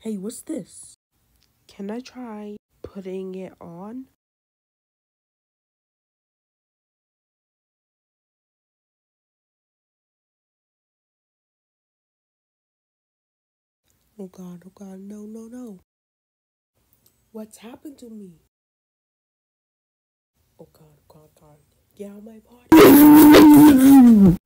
Hey, what's this? Can I try putting it on? Oh god, oh god, no, no, no. What's happened to me? Oh god, oh god, oh, god. Get out of my body.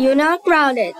You're not grounded.